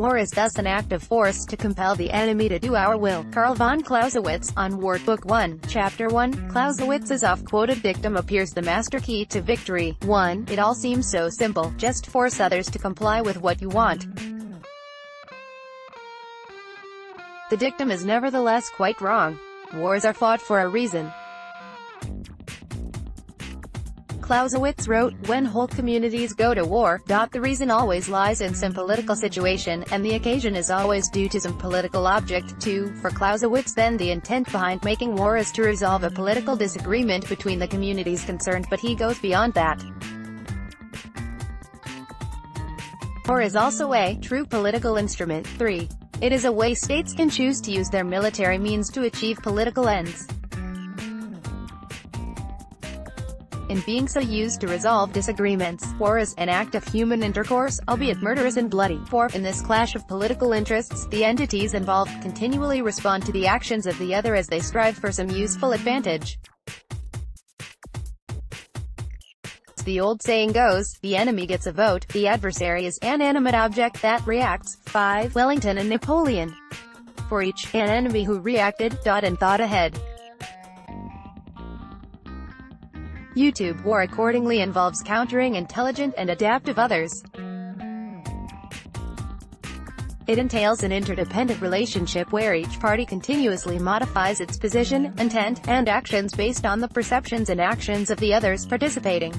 War is thus an act of force to compel the enemy to do our will. Carl von Clausewitz, on War Book 1, Chapter 1, Clausewitz's oft-quoted dictum appears the master key to victory. 1. It all seems so simple, just force others to comply with what you want. The dictum is nevertheless quite wrong. Wars are fought for a reason. Clausewitz wrote, when whole communities go to war, the reason always lies in some political situation, and the occasion is always due to some political object. 2. For Clausewitz then the intent behind making war is to resolve a political disagreement between the communities concerned but he goes beyond that. War is also a true political instrument. 3. It is a way states can choose to use their military means to achieve political ends. In being so used to resolve disagreements. War is an act of human intercourse, albeit murderous and bloody. For, in this clash of political interests, the entities involved continually respond to the actions of the other as they strive for some useful advantage. The old saying goes, the enemy gets a vote, the adversary is an animate object that reacts. 5. Wellington and Napoleon. For each, an enemy who reacted, thought and thought ahead. YouTube war accordingly involves countering intelligent and adaptive others. It entails an interdependent relationship where each party continuously modifies its position, intent, and actions based on the perceptions and actions of the others participating.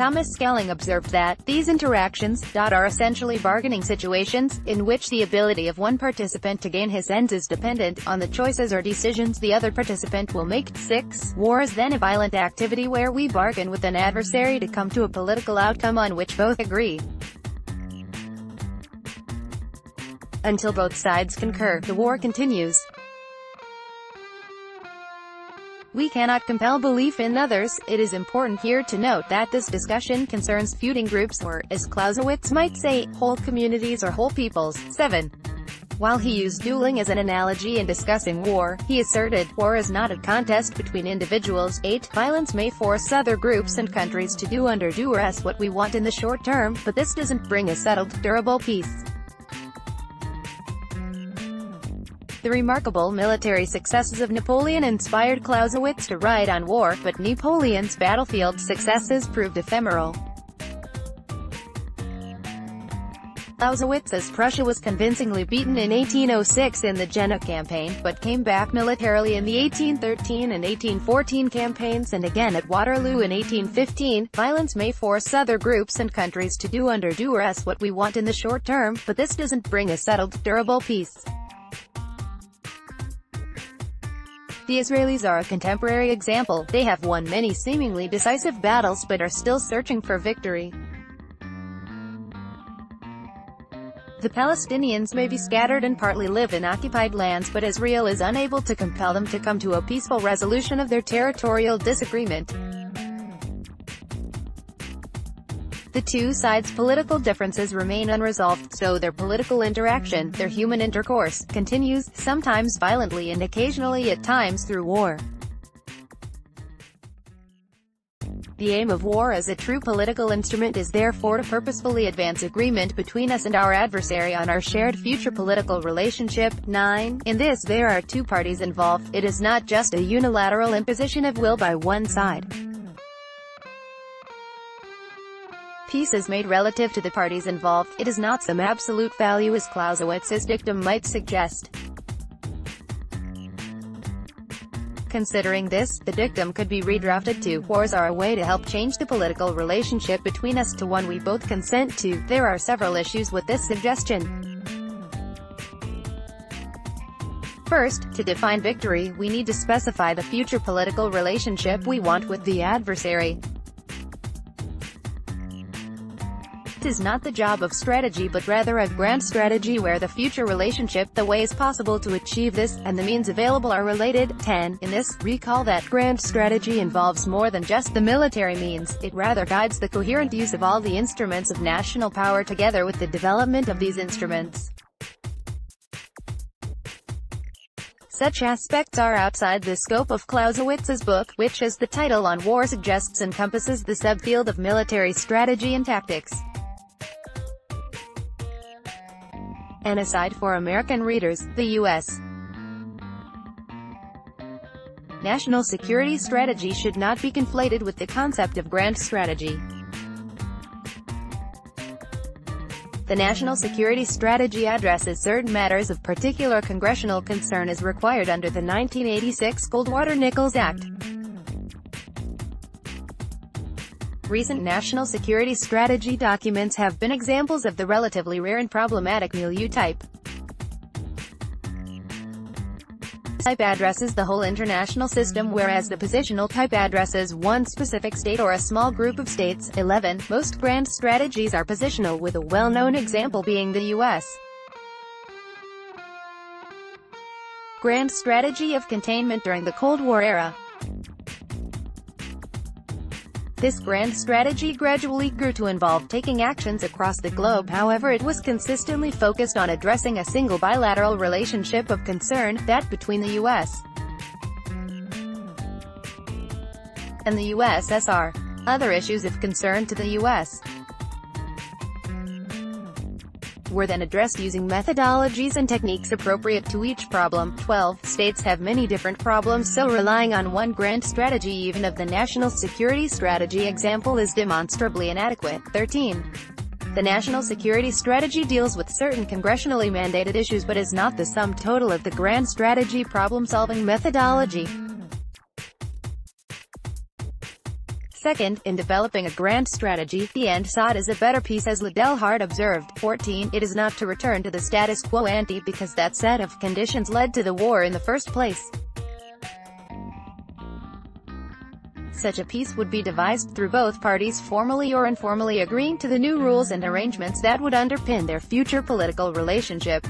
Thomas Schelling observed that, these interactions, are essentially bargaining situations, in which the ability of one participant to gain his ends is dependent on the choices or decisions the other participant will make. 6. War is then a violent activity where we bargain with an adversary to come to a political outcome on which both agree. Until both sides concur, the war continues. We cannot compel belief in others. It is important here to note that this discussion concerns feuding groups or, as Clausewitz might say, whole communities or whole peoples. 7. While he used dueling as an analogy in discussing war, he asserted, war is not a contest between individuals. 8. Violence may force other groups and countries to do under duress what we want in the short term, but this doesn't bring a settled, durable peace. The remarkable military successes of Napoleon inspired Clausewitz to write on war, but Napoleon's battlefield successes proved ephemeral. Clausewitz says Prussia was convincingly beaten in 1806 in the Jena campaign, but came back militarily in the 1813 and 1814 campaigns and again at Waterloo in 1815. Violence may force other groups and countries to do under duress what we want in the short term, but this doesn't bring a settled, durable peace. The Israelis are a contemporary example, they have won many seemingly decisive battles but are still searching for victory. The Palestinians may be scattered and partly live in occupied lands but Israel is unable to compel them to come to a peaceful resolution of their territorial disagreement. The two sides' political differences remain unresolved, so their political interaction, their human intercourse, continues, sometimes violently and occasionally at times through war. The aim of war as a true political instrument is therefore to purposefully advance agreement between us and our adversary on our shared future political relationship. 9. In this there are two parties involved, it is not just a unilateral imposition of will by one side. Peace is made relative to the parties involved, it is not some absolute value as Clausewitz's dictum might suggest. Considering this, the dictum could be redrafted to, wars are a way to help change the political relationship between us to one we both consent to. There are several issues with this suggestion. First, to define victory, we need to specify the future political relationship we want with the adversary. Is not the job of strategy but rather a grand strategy where the future relationship, the ways possible to achieve this, and the means available are related. 10. In this, recall that grand strategy involves more than just the military means, it rather guides the coherent use of all the instruments of national power together with the development of these instruments. Such aspects are outside the scope of Clausewitz's book, which as the title on war suggests encompasses the subfield of military strategy and tactics. An aside for American readers, the U.S. National security strategy should not be conflated with the concept of grand strategy. The national security strategy addresses certain matters of particular congressional concern as required under the 1986 Goldwater-Nichols Act. Recent national security strategy documents have been examples of the relatively rare and problematic milieu type. type addresses the whole international system whereas the positional type addresses one specific state or a small group of states. 11. Most grand strategies are positional with a well-known example being the U.S. Grand strategy of containment during the Cold War era. This grand strategy gradually grew to involve taking actions across the globe however it was consistently focused on addressing a single bilateral relationship of concern, that between the U.S. and the USSR. Other issues of concern to the U.S were then addressed using methodologies and techniques appropriate to each problem. 12. States have many different problems so relying on one grand strategy even of the national security strategy example is demonstrably inadequate. 13. The national security strategy deals with certain congressionally mandated issues but is not the sum total of the grand strategy problem-solving methodology. Second, in developing a grand strategy, the end sought is a better peace as Liddell Hart observed. 14. It is not to return to the status quo ante because that set of conditions led to the war in the first place. Such a peace would be devised through both parties formally or informally agreeing to the new rules and arrangements that would underpin their future political relationship.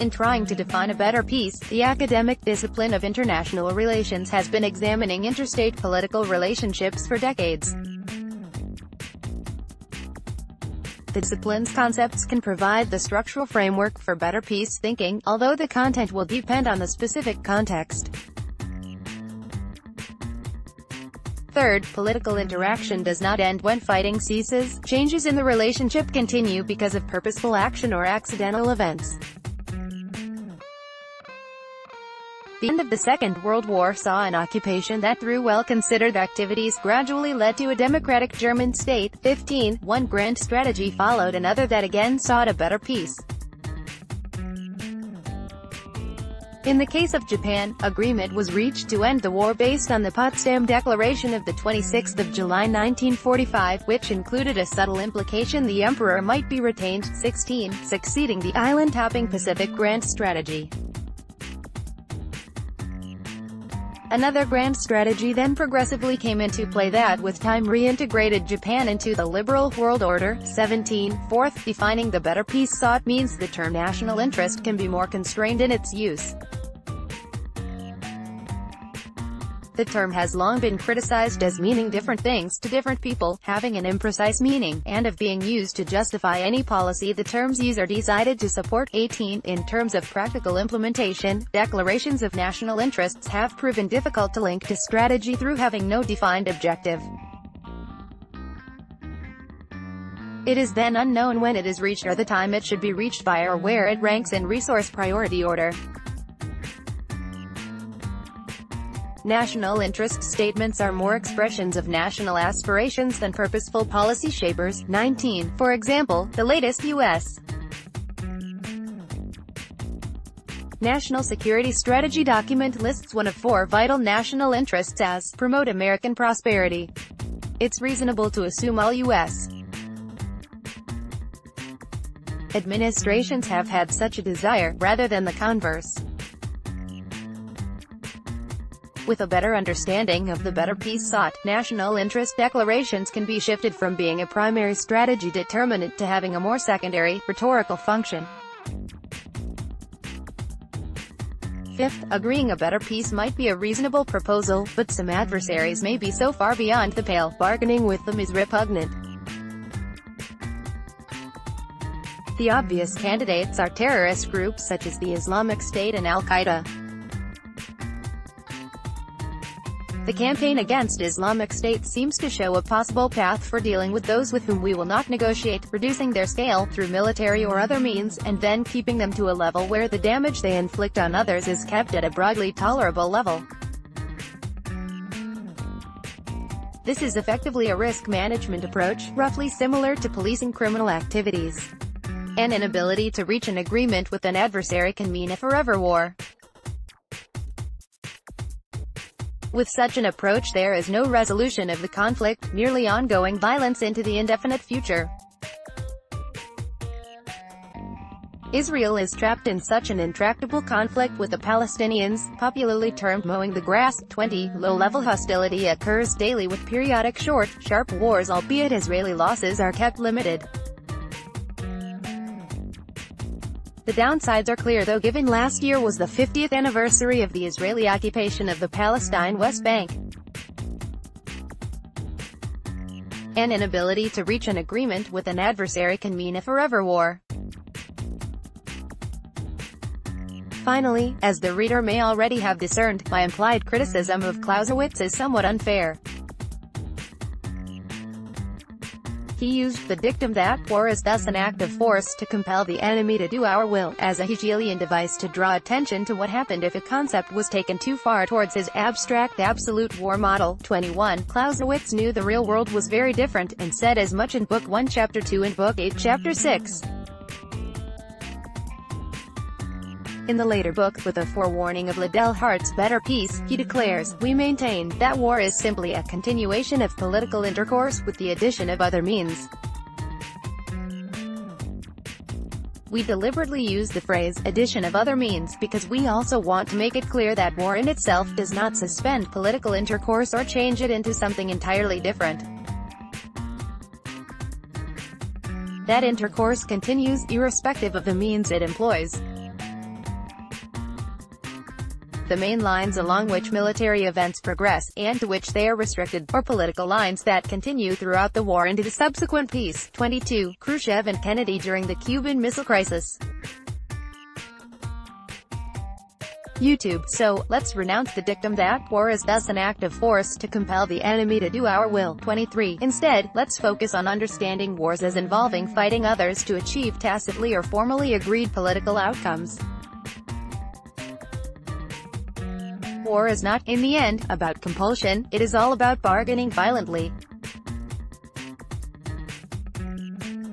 In trying to define a better peace, the academic discipline of international relations has been examining interstate political relationships for decades. The discipline's concepts can provide the structural framework for better peace thinking, although the content will depend on the specific context. Third, political interaction does not end when fighting ceases. Changes in the relationship continue because of purposeful action or accidental events. The end of the Second World War saw an occupation that through well-considered activities gradually led to a democratic German state. 15. One grand strategy followed another that again sought a better peace. In the case of Japan, agreement was reached to end the war based on the Potsdam Declaration of 26 July 1945, which included a subtle implication the emperor might be retained. 16. Succeeding the island-hopping Pacific Grand Strategy Another grand strategy then progressively came into play that with time reintegrated Japan into the liberal world order. 17. Fourth, defining the better peace sought means the term national interest can be more constrained in its use. The term has long been criticized as meaning different things to different people, having an imprecise meaning, and of being used to justify any policy the terms use are decided to support. 18. In terms of practical implementation, declarations of national interests have proven difficult to link to strategy through having no defined objective. It is then unknown when it is reached or the time it should be reached by or where it ranks in resource priority order. National interest statements are more expressions of national aspirations than purposeful policy shapers. 19. For example, the latest U.S. National Security Strategy document lists one of four vital national interests as promote American prosperity. It's reasonable to assume all U.S. administrations have had such a desire, rather than the converse. With a better understanding of the better peace sought, national interest declarations can be shifted from being a primary strategy determinant to having a more secondary, rhetorical function. Fifth, agreeing a better peace might be a reasonable proposal, but some adversaries may be so far beyond the pale, bargaining with them is repugnant. The obvious candidates are terrorist groups such as the Islamic State and Al-Qaeda. The campaign against Islamic State seems to show a possible path for dealing with those with whom we will not negotiate, reducing their scale through military or other means, and then keeping them to a level where the damage they inflict on others is kept at a broadly tolerable level. This is effectively a risk management approach, roughly similar to policing criminal activities. An inability to reach an agreement with an adversary can mean a forever war. With such an approach there is no resolution of the conflict, merely ongoing violence into the indefinite future. Israel is trapped in such an intractable conflict with the Palestinians, popularly termed mowing the grass. 20. Low-level hostility occurs daily with periodic short, sharp wars albeit Israeli losses are kept limited. The downsides are clear though given last year was the 50th anniversary of the Israeli occupation of the Palestine West Bank. An inability to reach an agreement with an adversary can mean a forever war. Finally, as the reader may already have discerned, my implied criticism of Clausewitz is somewhat unfair. He used the dictum that war is thus an act of force to compel the enemy to do our will, as a Hegelian device to draw attention to what happened if a concept was taken too far towards his abstract absolute war model. 21. Clausewitz knew the real world was very different, and said as much in Book 1 Chapter 2 and Book 8 Chapter 6. In the later book, with a forewarning of Liddell Hart's Better Peace, he declares, We maintain that war is simply a continuation of political intercourse, with the addition of other means. We deliberately use the phrase, addition of other means, because we also want to make it clear that war in itself does not suspend political intercourse or change it into something entirely different. That intercourse continues, irrespective of the means it employs. The main lines along which military events progress, and to which they are restricted, or political lines that continue throughout the war into the subsequent peace. 22. Khrushchev and Kennedy during the Cuban Missile Crisis YouTube, so, let's renounce the dictum that war is thus an act of force to compel the enemy to do our will. 23. Instead, let's focus on understanding wars as involving fighting others to achieve tacitly or formally agreed political outcomes. War is not, in the end, about compulsion, it is all about bargaining violently.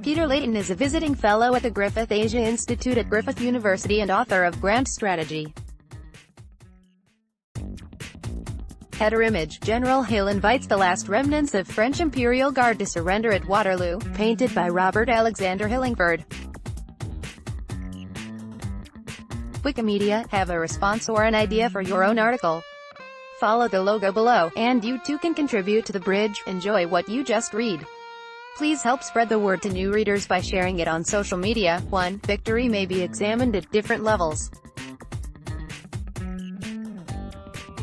Peter Layton is a visiting fellow at the Griffith Asia Institute at Griffith University and author of Grand Strategy. Header image, General Hill invites the last remnants of French Imperial Guard to surrender at Waterloo, painted by Robert Alexander Hillingford. Wikimedia, have a response or an idea for your own article? Follow the logo below, and you too can contribute to the bridge. Enjoy what you just read. Please help spread the word to new readers by sharing it on social media. 1. Victory may be examined at different levels.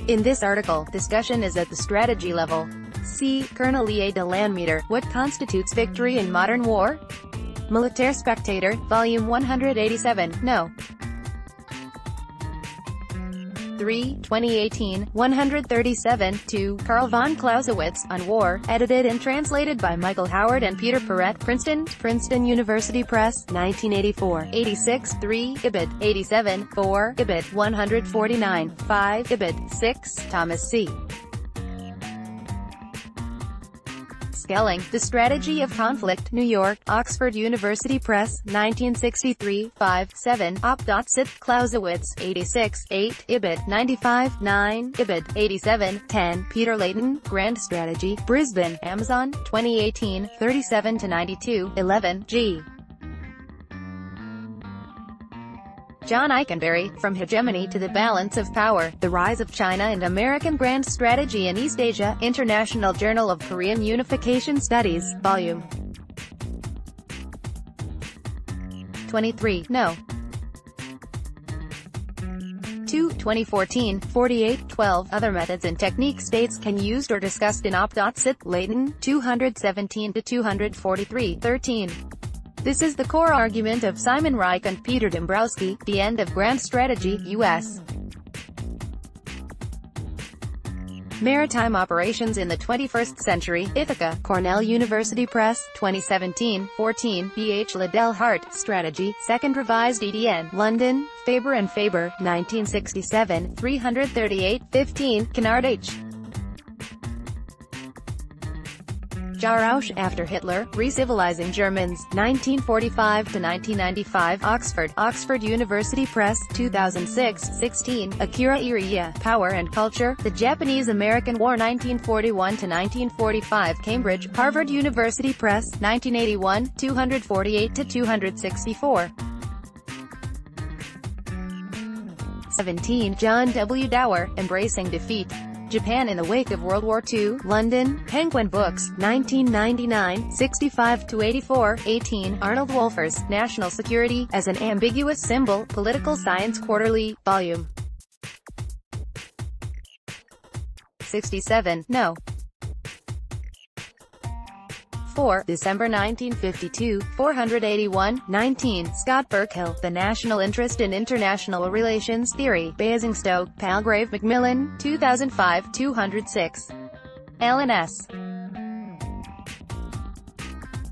In this article, discussion is at the strategy level. See, Colonel E. A. de Landmeter, What Constitutes Victory in Modern War? Militaire Spectator, Volume 187, No. 3, 2018, 137, 2, Carl von Clausewitz, on War, edited and translated by Michael Howard and Peter Paret, Princeton, Princeton University Press, 1984, 86, 3, Ibid, 87, 4, Ibid, 149, 5, Ibid, 6, Thomas C. Schelling, The Strategy of Conflict, New York, Oxford University Press, 1963, 5, 7, Op.cit, Clausewitz, 86, 8, Ibid, 95, 9, Ibid, 87, 10, Peter Layton, Grand Strategy, Brisbane, Amazon, 2018, 37-92, 11, G. John Ikenberry, From Hegemony to the Balance of Power, The Rise of China and American Grand Strategy in East Asia, International Journal of Korean Unification Studies, Vol. 23, No. 2, 2014, 48, 12, Other methods and techniques states can used or discussed in op.cit, Layton, 217-243, 13. This is the core argument of Simon Reich and Peter Dombrowski, the end of Grand Strategy, U.S. Maritime Operations in the 21st Century, Ithaca, Cornell University Press, 2017, 14, B. H. Liddell Hart, Strategy, 2nd Revised EDN, London, Faber and Faber, 1967, 338, 15, Konrad H. Jarausch, after Hitler, Recivilizing Germans, 1945 to 1995, Oxford, Oxford University Press, 2006, 16, Akira Iriye, Power and Culture, The Japanese-American War 1941 to 1945, Cambridge, Harvard University Press, 1981, 248 to 264. 17. John W. Dower, Embracing Defeat. Japan in the Wake of World War II, London, Penguin Books, 1999, 65-84, 18, Arnold Wolfers, National Security, as an Ambiguous Symbol, Political Science Quarterly, Volume 67, No. 4, December 1952, 481, 19, Scott Burchill, The National Interest in International Relations Theory, Basingstoke, Palgrave Macmillan, 2005, 206. Alan S.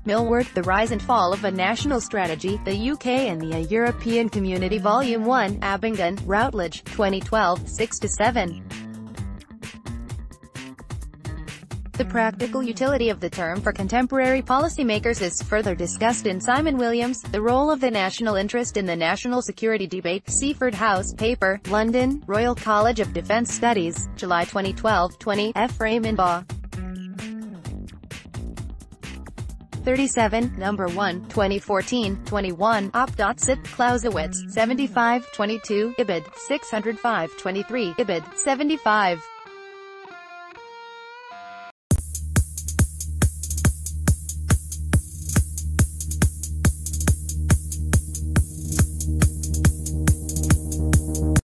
Milward, The Rise and Fall of a National Strategy, The UK and the European Community Volume 1, Abingdon, Routledge, 2012, 6-7. The practical utility of the term for contemporary policymakers is further discussed in Simon Williams, The Role of the National Interest in the National Security Debate, Seaford House, paper, London, Royal College of Defence Studies, July 2012, 20, Efraim Inbar. 37, number 1, 2014, 21, Op.Cit, Clausewitz, 75, 22, Ibid, 605, 23, Ibid, 75.